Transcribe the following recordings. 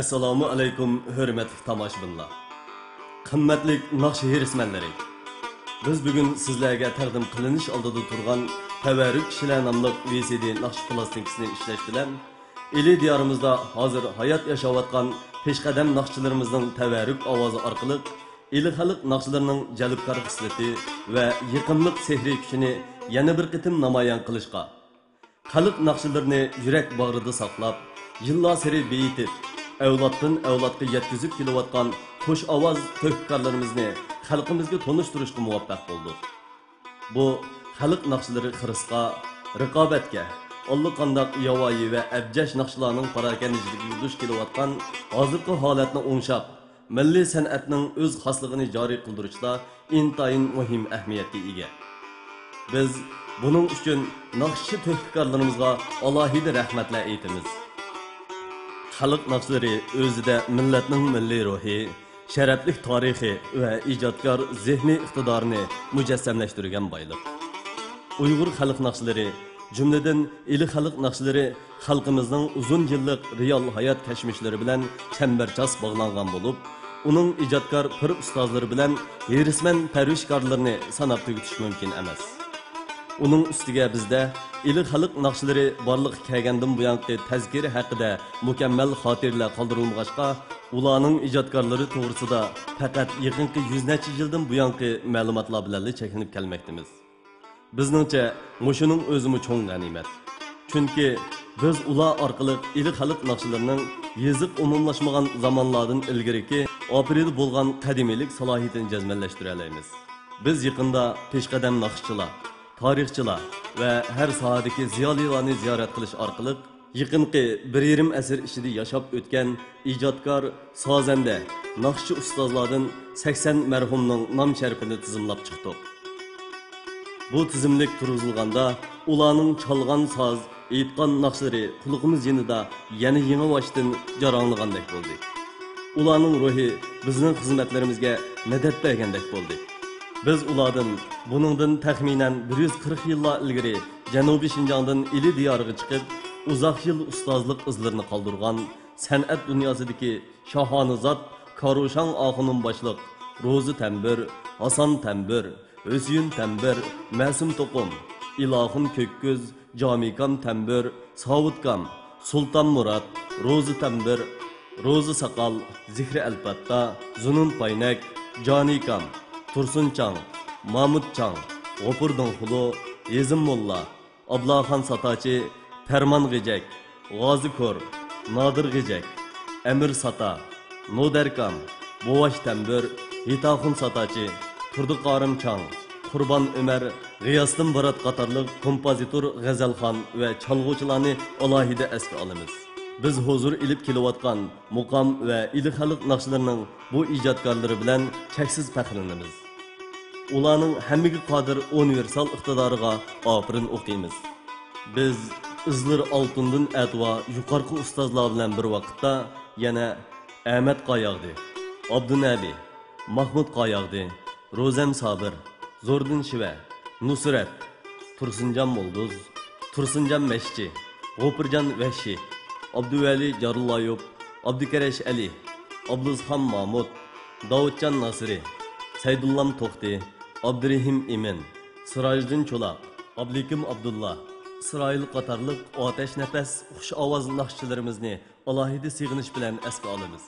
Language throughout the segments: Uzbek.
assalomu alaykum hurmatli tomoshabinlar. Qimmatli naqshi herismanlari biz bugun sizlarga taqdim qilinish oldida turgan tavarruk kishilar nomli vcd naqsh plastinkasini ishlash bilan ili diyorimizda hozir hayot yashayotgan peshqadam naqshchilarimizning tavarruk ovozi orqali ili xalq naqshlarining jalbkor xislati va yiqimliq sehriy kuchini yana bir qitim namoyon qilishga xalq naqshlarni yurak bag'rida saqlab yillar sari beyitib avloddan avlodga yetkazib kelayotgan xush ovoz to'hkorlarimizni xalqimizga tunishtirishga muvaffaq bo'ldik bu xalq naqshlari xirisqa raqobatga allaqandoq yovvoyi va abjash naqshlarning parakanijiga duch kelayotgan hozirgi holatni o'ngshab milliy san'atning o'z xosligini joriy qildirishda intayin muhim ahamiyatga ega. Biz buning uchun naqshchi to'hkorlarimizga alohida rahmatlar aytamiz. Xalq naqshlari o'zida millatning milliy ruhi sharafli tarixi va ijodkor zehniy iqtidorini mujassamlashtirgan boyliq uyg'ur xalq naqshlari jumladan ili xalq naqshlari xalqimizning uzun yillik real hayot kashmishlari bilan chambarchas bog'langan bo'lib uning ijodkor pir ustozlari bilan herisman parvishkorlarini sanab tugutish mumkin emas. Uning ustiga bizda ili xalq naqshlari borliq kelgandan buyonqi tazkiri haqida mukammal xotirlar qoldirilmag'achqa ularning ijodkorlari to'g'risida faqat yaqinqi yuz necha yildan buyonqi ma'lumotlar bilan cheklanib kelmoqdamiz bizningcha mushuning o'zimi cho'ng g'animat. Chunki biz ular orqali ili xalq naqshlarining yeziq umumlashmagan zamonlardan ilgariki aprel bo'lgan qadimiylik salohiyatini jazmanlashtira olamiz biz yaqinda peshqadam naqshchilar tarixchilar va har sohadagi ziyolilarni ziyorat qilish orqali yaqinqi bir yarim asr ichida yashab o'tgan ijodkor sozanda naqshchi ustozlardan sakson marhumning nom sharifini tizimlab chiqdik bu tizimlik turg'izilganda ularning chalg'an soz aytgan naqshlari qulog'imiz yanida yana yangi boshdan jaranglagandek bo'ldi ularning ruhi bizning xizmatlarimizga madad bergandek bo'ldi biz ulardan buningdan taxminan 140 yillar ilgari janubiy shinjongdan ili diyoriga chiqib uzoq yil ustozlik izlarini qoldirgan san'at dunyosidagi shohonizod korushan oxunun boshliq ro'zi tambir hasan tambir Hüsyin Tembir, Məsum Toqum, İlahın Kökgöz, Camikam Tembir, Savutkam, Sultan Murad, Rozi Tembir, Rozi Sakal, Zihri Elbatta, Zunun Paynak, Canikam, tursunchang mamudchang g'opur donxulu ezim mulla ablaxon satachi farmon g'ijak g'ozi ko'r nodir g'ijak amir sata nodarkam bovash tambir yetaxun satachi turdiqorim chang qurbon umar g'iyosdin borat qatorliq kompozitor g'azalxon va cholg'uvchilarni alohida esga olamiz biz hozir ilib kelayotgan muqom va ili xalq bu ijodkorlari bilan cheksiz faxrlanamiz ularning hammaga qodir universal iqtidoriga ofirin o'qiymiz biz izlir oltindan atvo yuqorqi ustozlar bilan bir vaqtda yana ahmad qoyoqdi abdunabi mahmud qoyoqdi Rozem Sabir, Zordin Shiva, Nusrat, Tursunjon Mulduz, Tursunjon Meshchi, G'opirjon Vahshi, Abduvali Jarullayub, Abdukarash Ali, Abduzxon Mahmud, Davudjon Nasiri, Saydullam To'xti, Abdurrahim İmen, Sırajdin Çolak, Ablikim Abdullah, Sırail Qatarlıq O Ateş Nəfəs xuş avaz naxçılarımızı alahidi sığınış bilən əsbə alımız.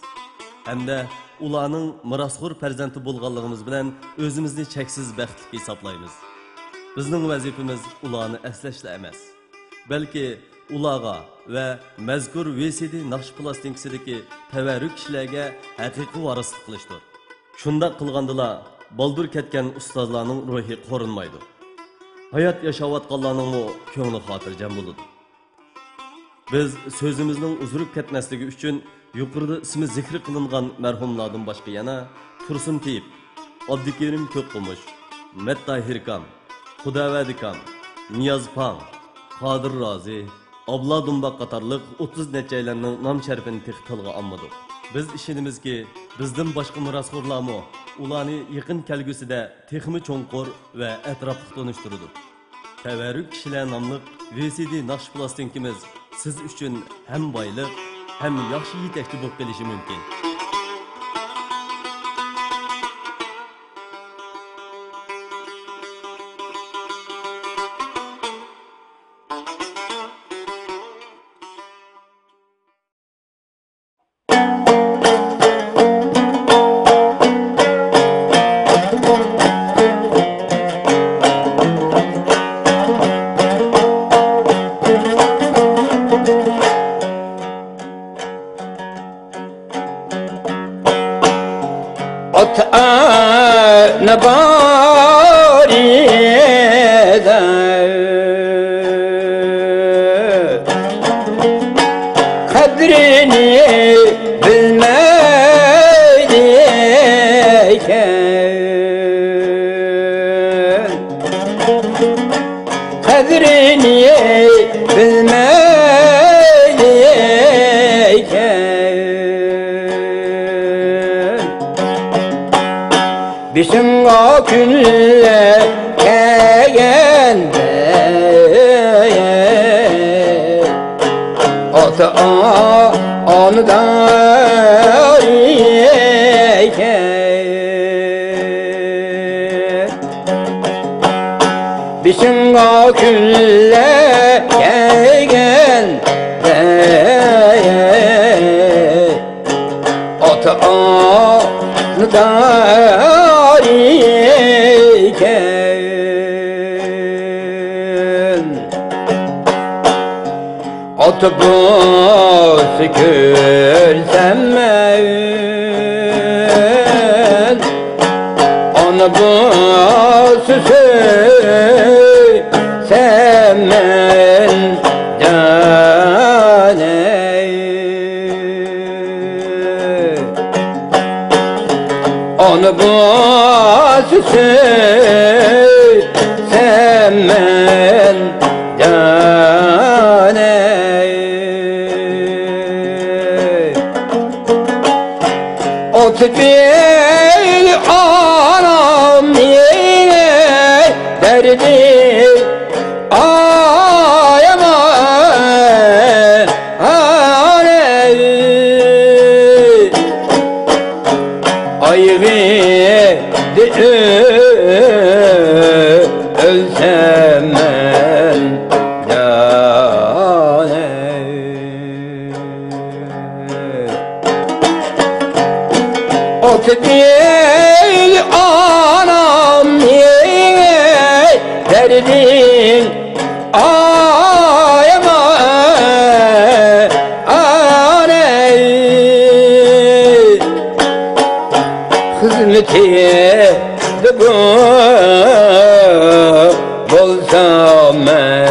Həm də ulanın mirasxur pərzəndi bolğanlığımız bilən özümüzü çəksiz bəxtli hesablayırıq. Bizning vəzifəmiz ulanı əsləşlə emas, bəlkə ulağa və məzkur VCD naxş plastinkisidəki təvərrük işlərə həqiqi varıslıq qılışdır. Şunda qılğandılar boldur ketgan ustozlarning ruhi qo'rinmaydi. Hayot yashayotganlarning ko'ngli xotirjam bo'ladi. Biz so'zimizning uzrib ketmasligi uchun yuqorida ismi zikri qilingan marhumlardan boshqa yana tursun tiyib abdukerim ko'qqumush mattahirkam xudavadikam niyozpang qodir rozi obla dumba qatorliq o'ttiz nechalarning nom sharifini tilga olmadik. Biz ishonamizki bizdan boshqa mirosxo'rlarmi ularni yaqin kelgusida texmi cho'nqur va atrofli tunishtirdi tavarruk kishilar nomli vcd naqsh plastinkimiz siz uchun ham boyliq ham yaxshi yetakchi bo'lib qolishi mumkin tarihken At boz kürsem mevn Ana boz süsün Onu boz şey sen dane Ot bil anam yine derdi değil anam niye derdin ayama ane hizmeti de bu bolsam ben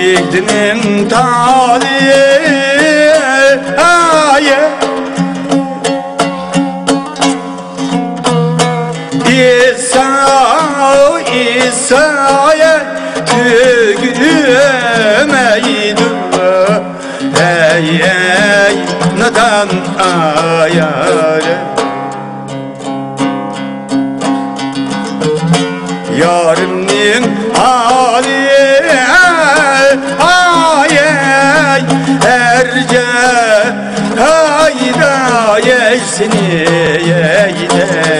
yiğidinin tali İsa, İsa'ya tükürmeydim Ey ey neden ayarım Yarım seni ye gider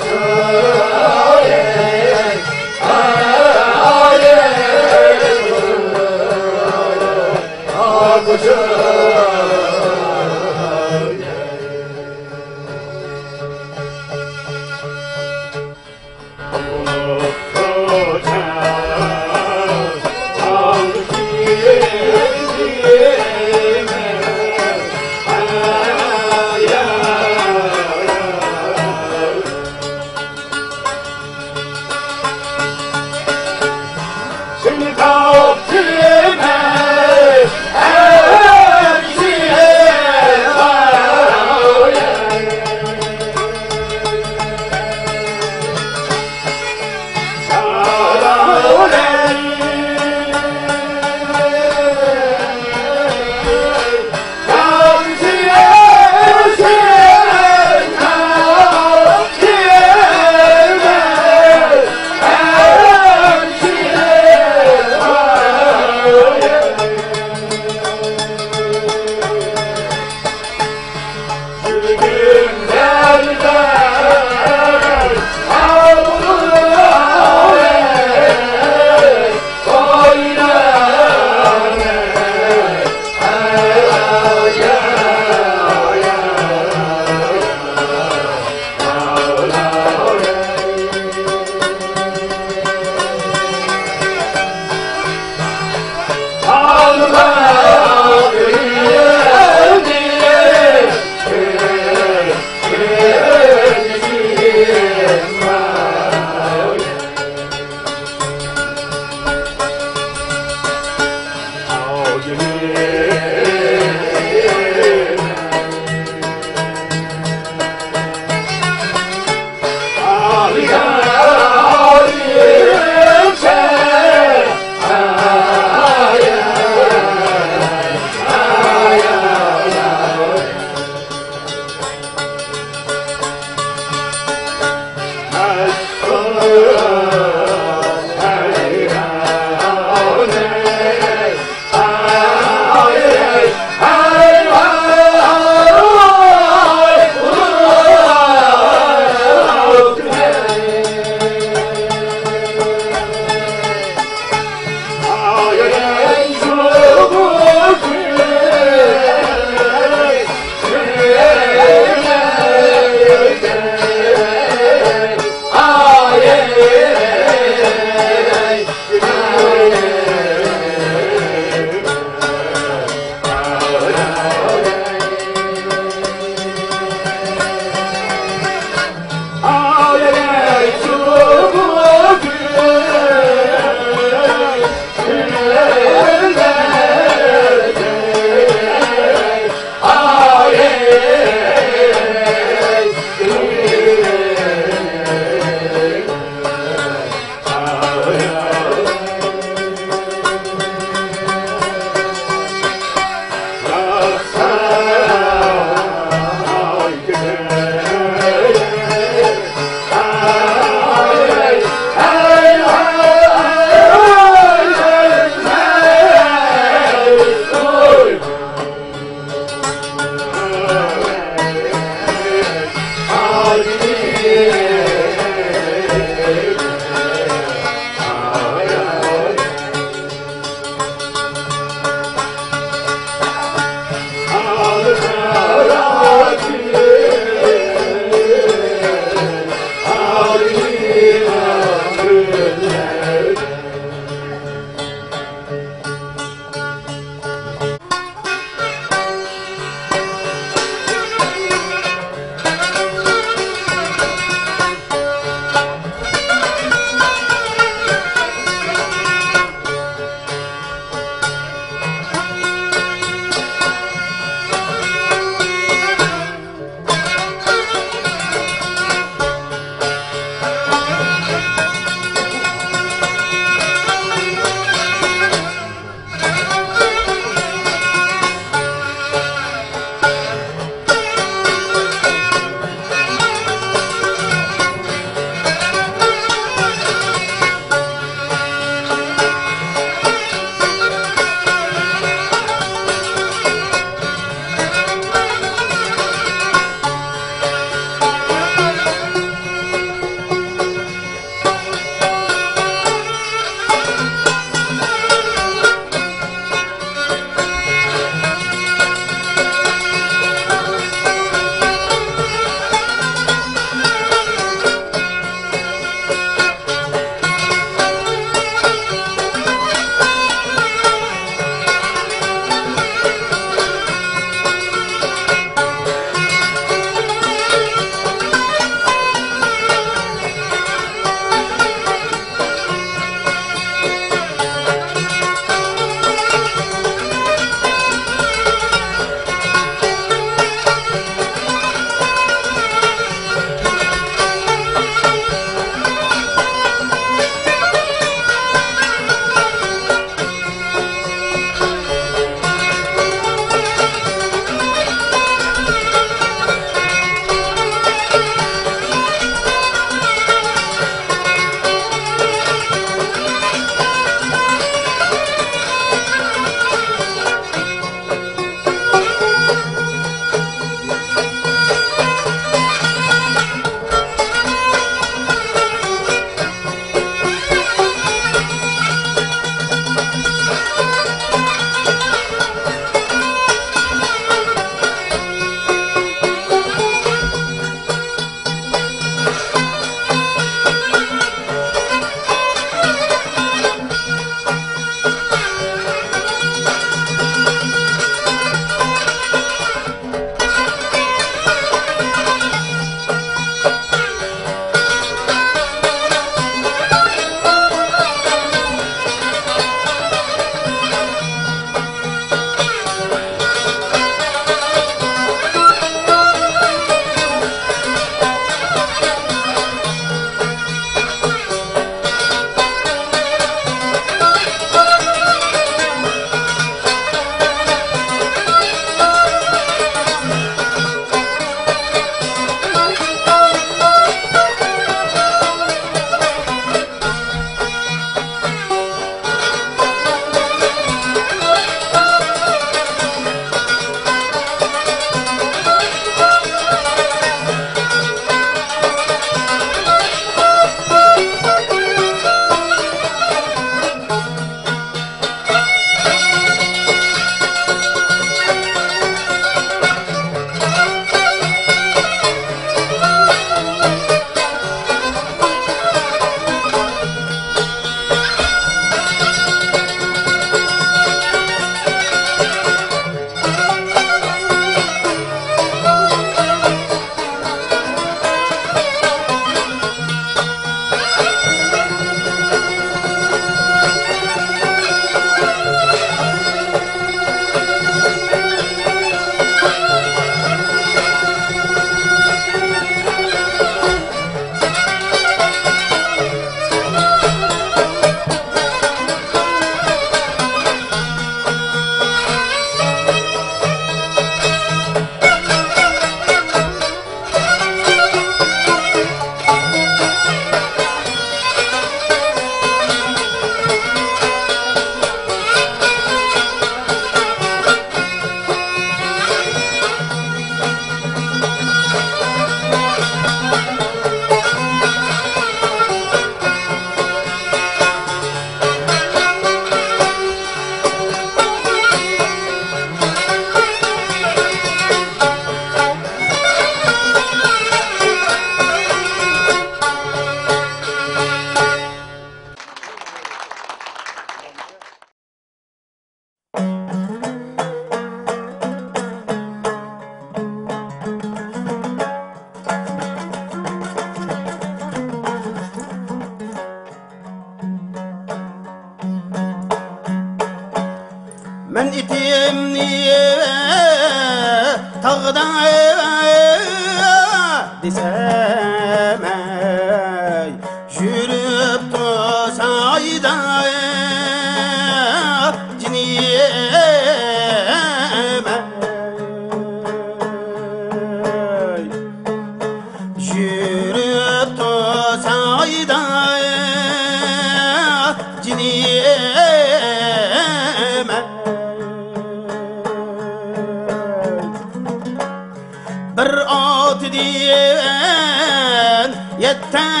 Fırat diyen yeter.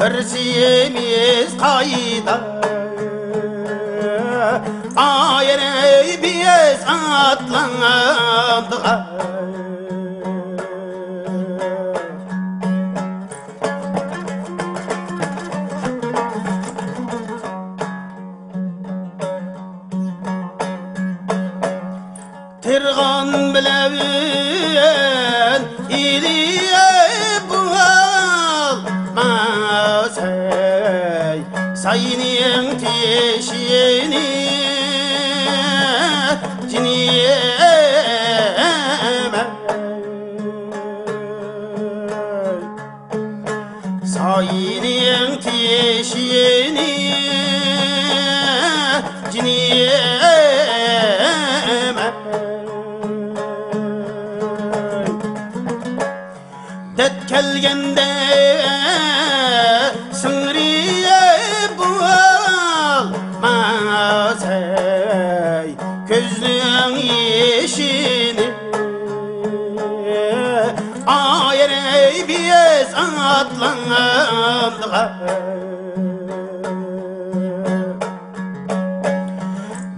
Bir şeyimiz kayda. Ayre biz atlandık.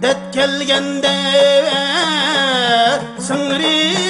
det kelgende singri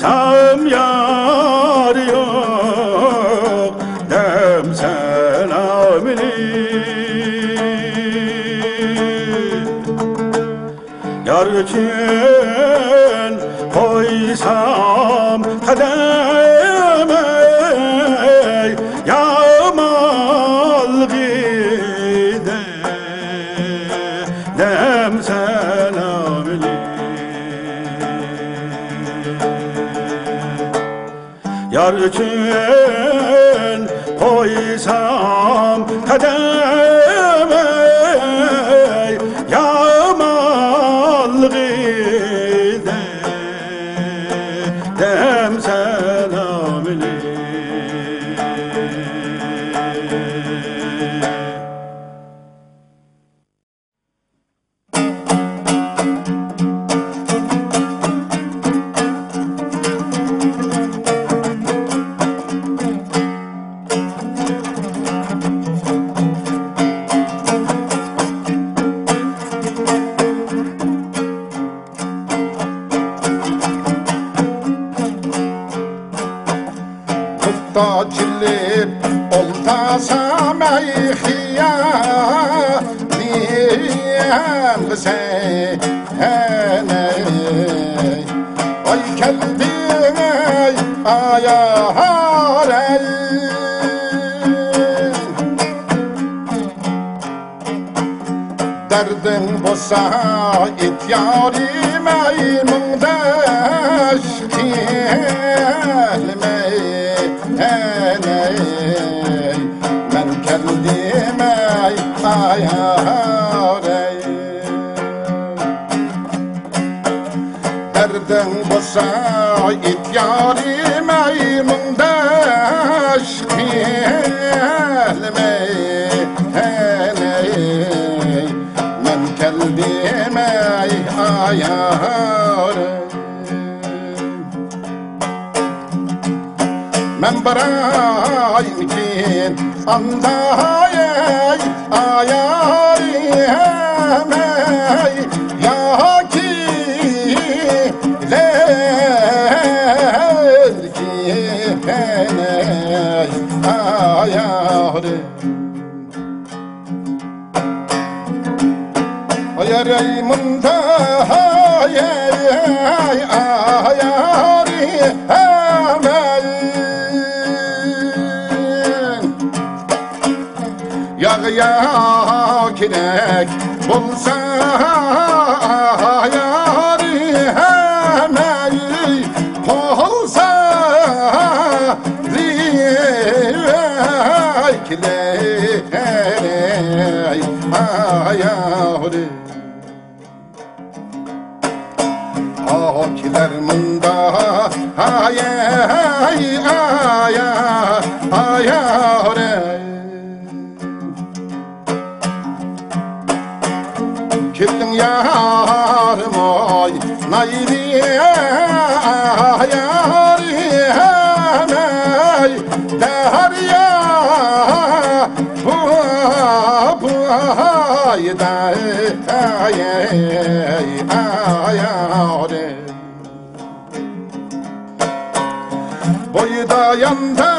sağım yar yok dem selamini. Yar kim 날 için o izah من برای میکین آن دای آیاری همه Namında hay hay hay hay amelin Yağ ya kirek bulsa ay aya aya ore Killing yar moy naydi yar hemay dahar ya bu bu ay da ay. यन्ध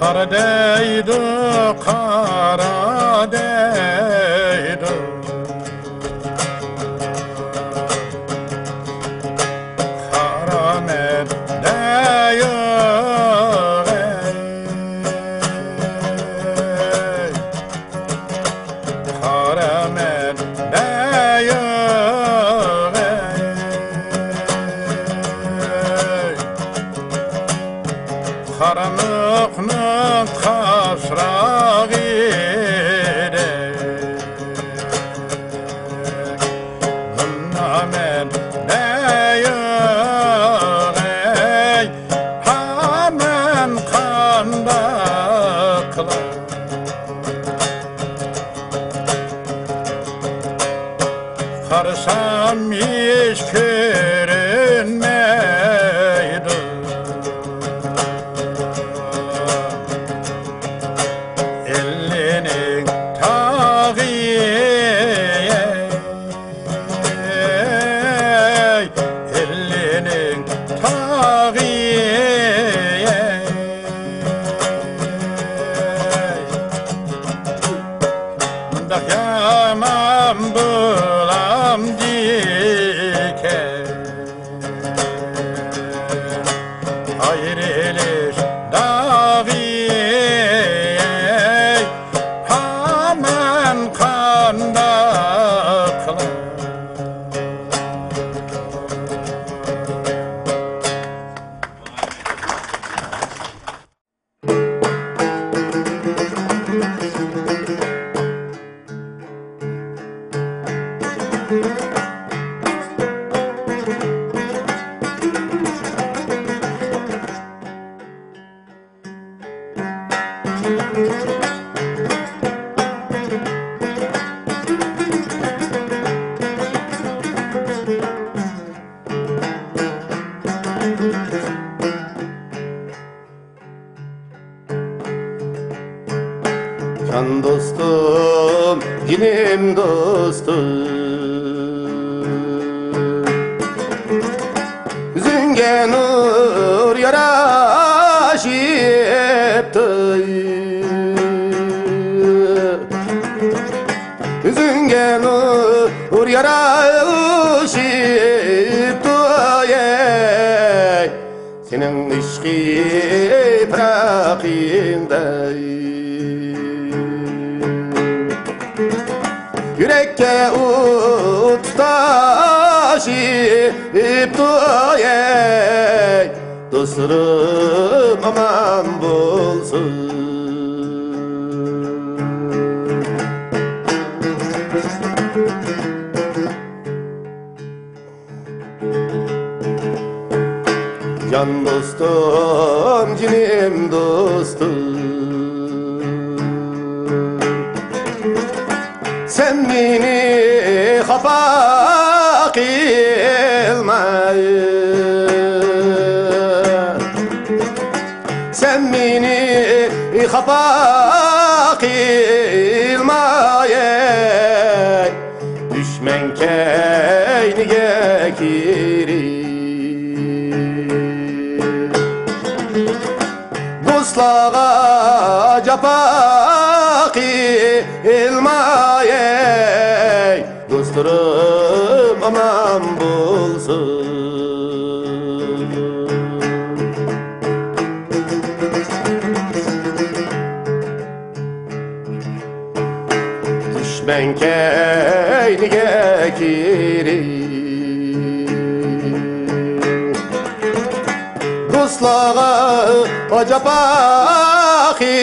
Kara değdi, kara değdi keyli gekiri Ruslağa hoca bakilmaye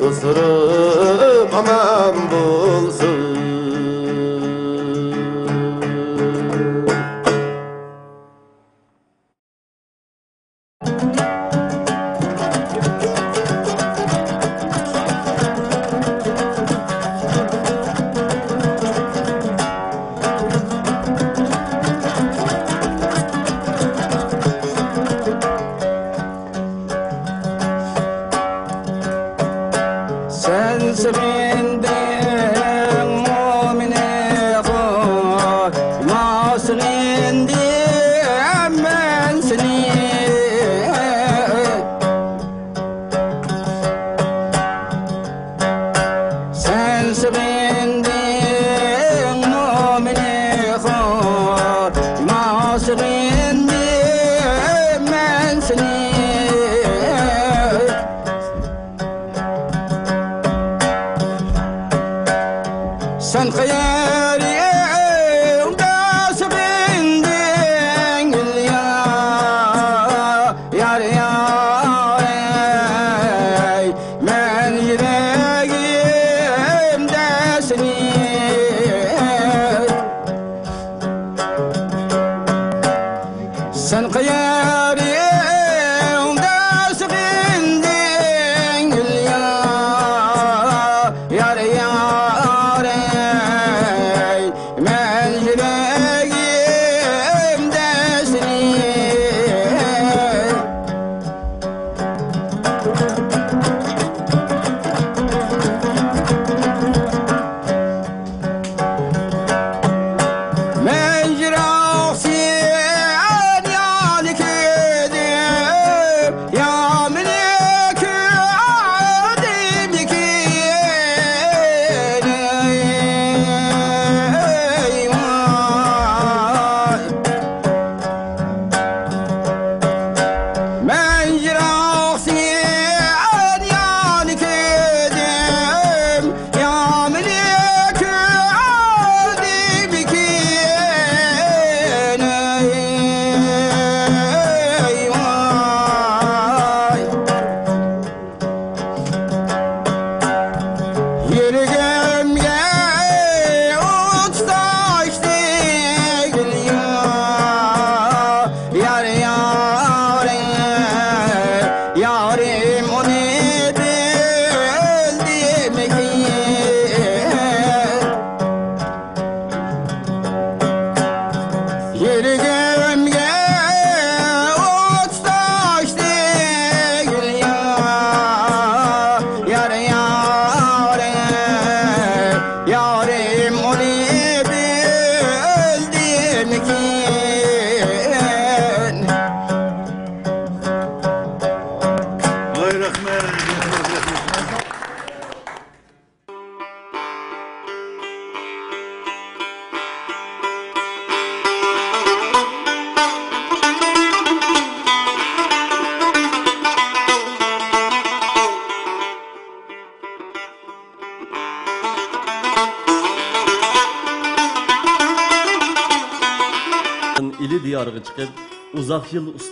Dostlarım aman bulsun.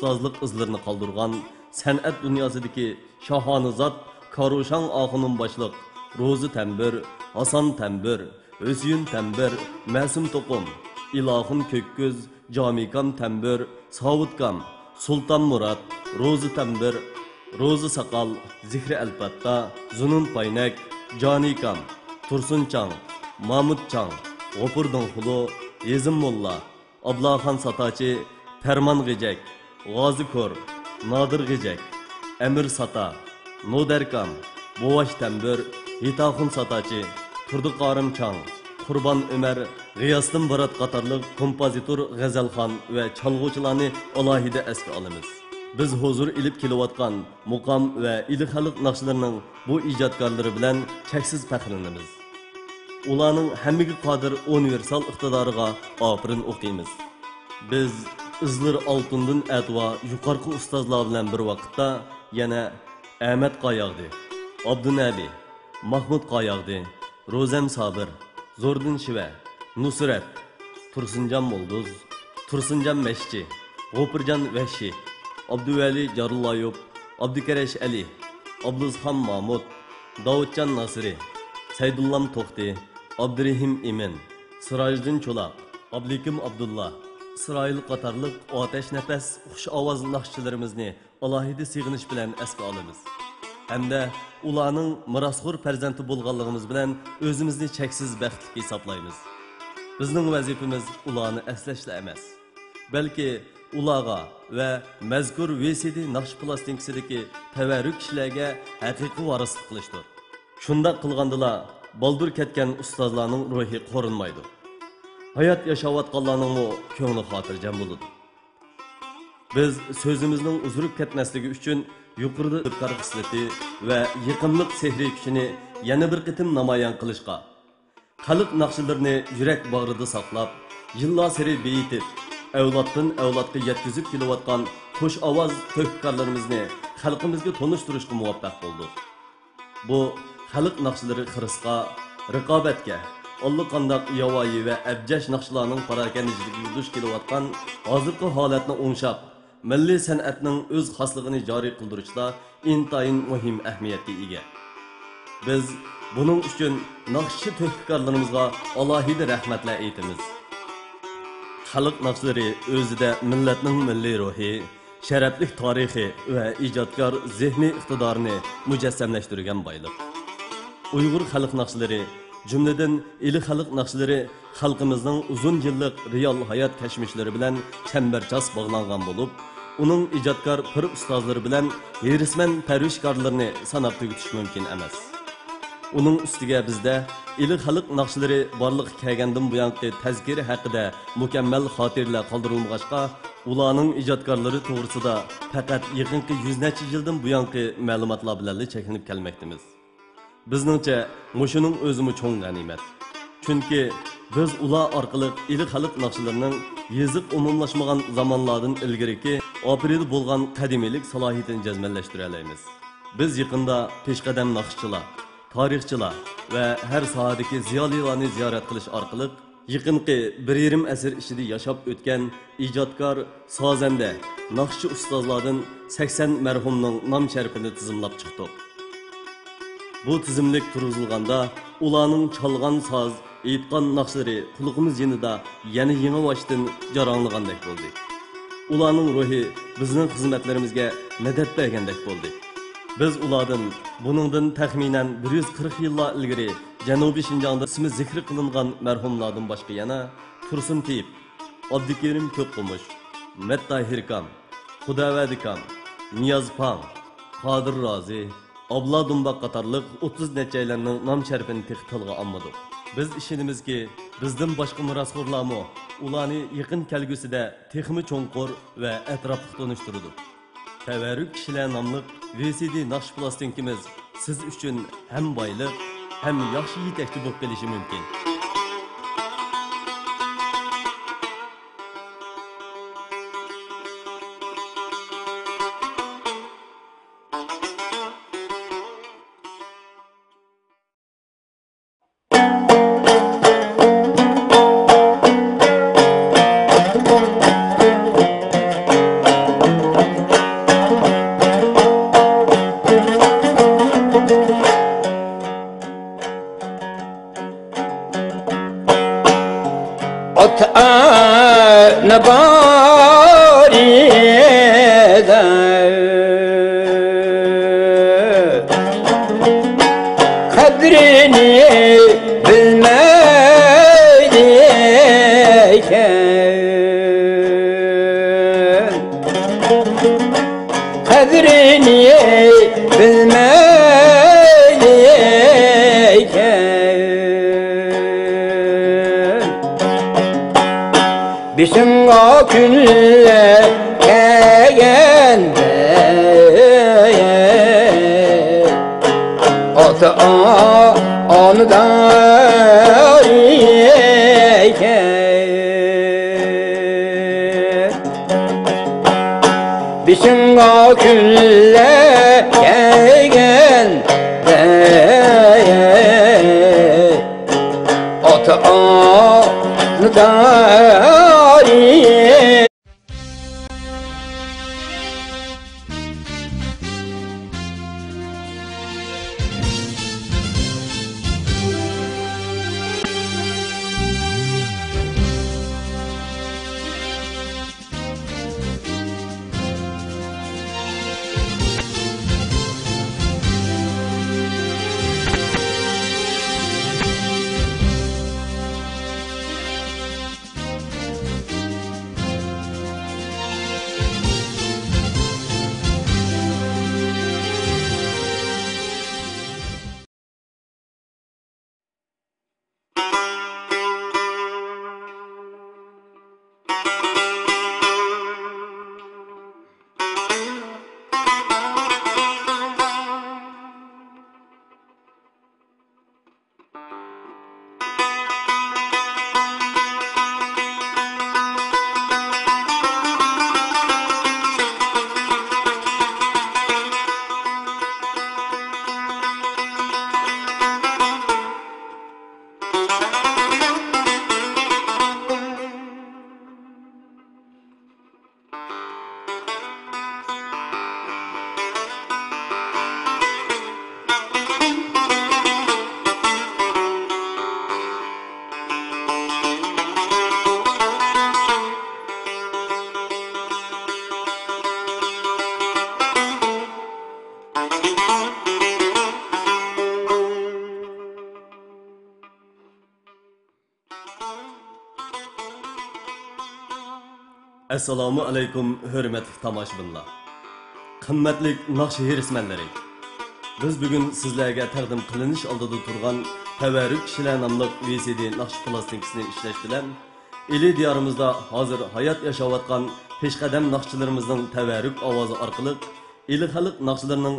Ustozlik izlarini qoldirgan san'at dunyosidagi shohonizod karushan oxunun boshliq ro'zi tambir oson tambir o'syun tambir masum to'qim ilohim ko'kko'z jomikam tambir sovutkam sulton murod ro'zi tambir ro'zi saqal zihri albatta zunun paynak jonikam tursunchang mamudchang g'o'purdin xulu ezim mulla ablaxon satochi farmon g'ijak g'ozi ko'r nodir g'ijak amir sata nodarkam bovash tambur hitaxun satachi turdiqorim chang qurbon umar g'iyosdin borat qatorliq kompozitor g'azalxon va chalg'uvchilarni alohida esga olamiz. Biz huzur ilib kelayotgan muqom va ili xalq naqshlarining bu ijodkorlari bilan cheksiz faxrlanamiz. Ularning hammaga qodir universal iqtidoriga ofirin o'qiymiz. Biz izlir oltindan atvo yuqorqi ustozlar bilan bir vaqtda yana ahmad qoyoqdi abdunabi mahmud qoyoqdi ro'zam sobir zo'rdin shiva nusrat tursinjon mulduz tursinjon mashchi g'o'pirjon vahshi abduvali jarullayub abdukarash ali abduzxon mahmud dovudjon nasiri saydullam to'xti abdurahim imin sirojiddin cho'loq oblikim abdulla isroil qatorliq otash nafas xush ovoz naqshchilarimizni alohida sig'inish bilan esga olamiz. Hamda ularning mirosxo'r farzandi bo'lganligimiz bilan o'zimizni cheksiz baxtli hisoblaymiz. Bizning vazifamiz ularni eslashla emas balki ularga va mazkur VCD naqsh plastinkasidagi tavarruk kishilarga haqiqiy varislik qilishdir. Shundoq qilgandila boldir ketgan ustozlarning ruhi qo'rinmaydi hayot yashayotganlarning ko'ngli xotirjam bo'ladi biz so'zimizning uzilib ketmasligi uchun yuqorida ibqor xislati va yiqimliq sehriy kuchini yana bir qitim namoyon qilishga qalb naqshlarini yurak bag'rida saqlab yillar sari beyitib avloddan avlodga yetkazib kelayotgan xush ovoz to'hkarlarimizni xalqimizga tonishtirishga muvaffaq bo'ldik bu xalq naqshlari xirisqa raqobatga allaqandoq yovvoyi va abjash naqshlarning parakanijiga duch kelayotgan hozirgi holatni o'ngshab milliy san'atning o'z xosligini joriy qildirishda intayin muhim ahamiyatga ega. Biz buning uchun naqshchi to'hkorlarimizga alohida rahmatlar aytamiz. Xalq naqshlari o'zida millatning milliy ruhi sharafli tarixi va ijodkor zehniy iqtidorini mujassamlashtirgan boyliq. Uyg'ur xalq naqshlari jumladan ili xalq naqshlari xalqimizning uzun yillik real hayot kashmishlari bilan chambarchas bog'langan bo'lib uning ijodkor pir ustozlari bilan herisman parvishkorlarni sanab tugutish mumkin emas. Uning ustiga bizda ili xalq naqshlari borliq kelgandan buyongi tazkiri haqida mukammal xotirlar qoldirilmag'achqa ularning ijodkorlari to'g'risida faqat yaqinqi yuz necha yildan buyongi ma'lumotlar bilan cheklanib kelmoqdamiz bizningcha mushuning o'zimi cho'ng g'animat. Chunki biz ular orqali ili xalq naqshlarining yeziq umumlashmagan zamonlardan ilgariki opridi bo'lgan qadimiylik salohiyatini jazmanlashtira olamiz biz yaqinda peshqadam naqshchilar tarixchilar va har sohadagi ziyolilarni ziyorat qilish orqali yaqinqi bir yarim asr ichida yashab o'tgan ijodkor sozanda naqshchi ustozlardan sakson marhumning nom sharifini tizimlab chiqdik. Bu tizimlik turg'izilganda ularning chalgan soz aytgan naqshlari qulog'imiz yanida yana yangi boshdan jaranglagandek bo'ldi. Ularning ruhi bizning xizmatlarimizga madad bergandek bo'ldi. Biz ulardan buningdan taxminan 140 yillar ilgari janubiy shinjongda ismi zikr qilingan marhumlardan boshqa yana tursun tiyib abdukerim ko'pqumush mattahirkam xudavadikam niyozpam qodir rozi Abla Dumbaq qatarlıq 30 neçəylərinin nam şərifini tex tilg'a olmadik. Biz ishonamizki, bizdan boshqa mirosxo'rlarmi ularni yaqin kelgusida texmi cho'nqur va atrofli tunishtirdi. Tavarruk kishilar nomli VCD naqsh plastinkimiz siz uchun ham boylik, ham yaxshi yetakchi bo'lib kelishi mumkin. Assalomu alaykum hurmatli tomoshabinlar. Qimmatli naqsh rismanlari biz bugun sizlarga taqdim qilinish oldida turgan tavarruk kishilar nomli vcd naqsh plastinkasini ishlash bilan ili diyorimizda hozir hayot yashayotgan peshqadam naqshchilarimizning tavarruk ovozi orqali ili xalq naqshlarining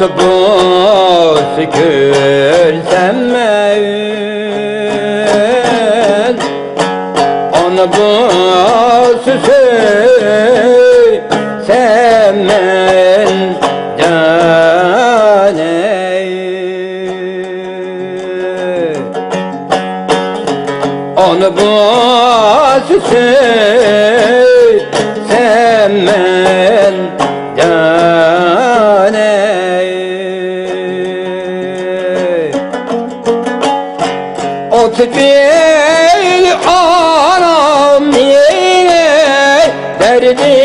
bu sükür senmeyin Onu bu sükür senmeyin Onu bu sükür Bir anam yine derdi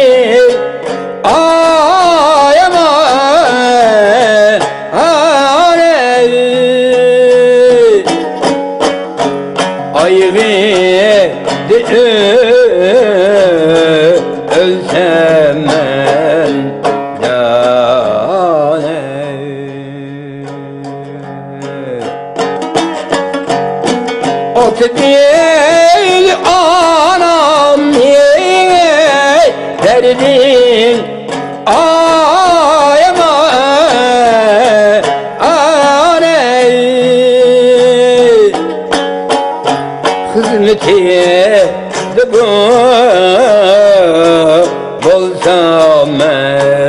Ey anam ey derdin Ay aman aney Hizmetiye de bu Bolsam ben.